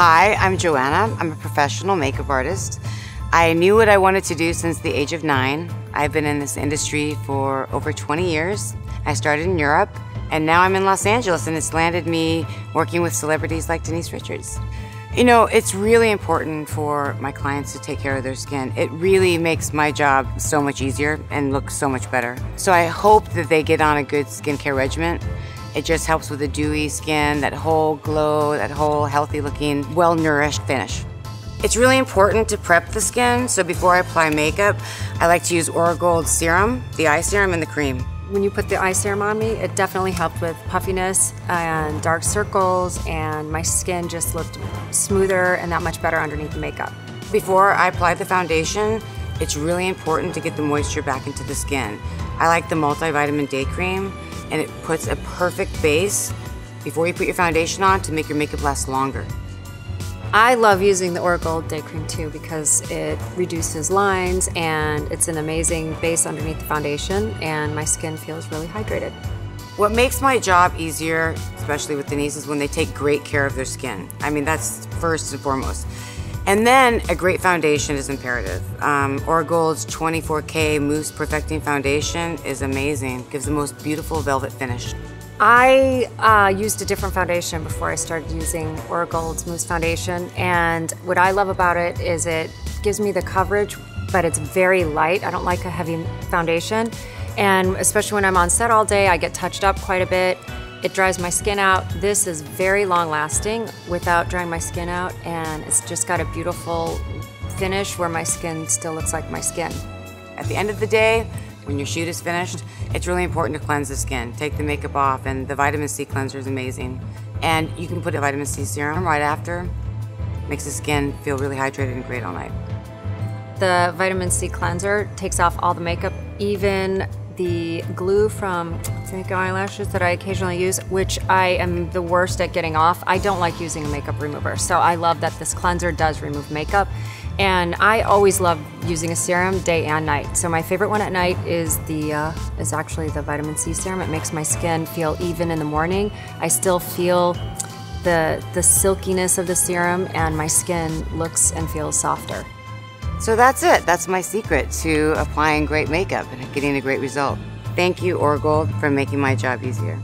Hi, I'm Joanna. I'm a professional makeup artist. I knew what I wanted to do since the age of nine. I've been in this industry for over 20 years. I started in Europe and now I'm in Los Angeles and it's landed me working with celebrities like Denise Richards. You know, it's really important for my clients to take care of their skin. It really makes my job so much easier and look so much better. So I hope that they get on a good skincare regimen. It just helps with the dewy skin, that whole glow, that whole healthy looking, well-nourished finish. It's really important to prep the skin, so before I apply makeup, I like to use Orogold serum, the eye serum, and the cream. When you put the eye serum on me, it definitely helped with puffiness and dark circles, and my skin just looked smoother and that much better underneath the makeup. Before I apply the foundation, it's really important to get the moisture back into the skin. I like the multivitamin day cream, and it puts a perfect base before you put your foundation on to make your makeup last longer. I love using the Orogold Day Cream too because it reduces lines and it's an amazing base underneath the foundation and my skin feels really hydrated. What makes my job easier, especially with Denise, is when they take great care of their skin. I mean, that's first and foremost. And then a great foundation is imperative. Um, Orogold's 24K Mousse Perfecting Foundation is amazing. Gives the most beautiful velvet finish. I uh, used a different foundation before I started using Orogold's Mousse Foundation, and what I love about it is it gives me the coverage, but it's very light. I don't like a heavy foundation, and especially when I'm on set all day, I get touched up quite a bit. It dries my skin out. This is very long lasting without drying my skin out, and it's just got a beautiful finish where my skin still looks like my skin. At the end of the day, when your shoot is finished, it's really important to cleanse the skin. Take the makeup off, and the vitamin C cleanser is amazing. And you can put a vitamin C serum right after. Makes the skin feel really hydrated and great all night. The vitamin C cleanser takes off all the makeup, even the glue from Fake Eyelashes that I occasionally use, which I am the worst at getting off. I don't like using a makeup remover, so I love that this cleanser does remove makeup. And I always love using a serum day and night. So my favorite one at night is the uh, is actually the vitamin C serum. It makes my skin feel even in the morning. I still feel the the silkiness of the serum, and my skin looks and feels softer. So that's it. That's my secret to applying great makeup and getting a great result. Thank you, Orogold, for making my job easier.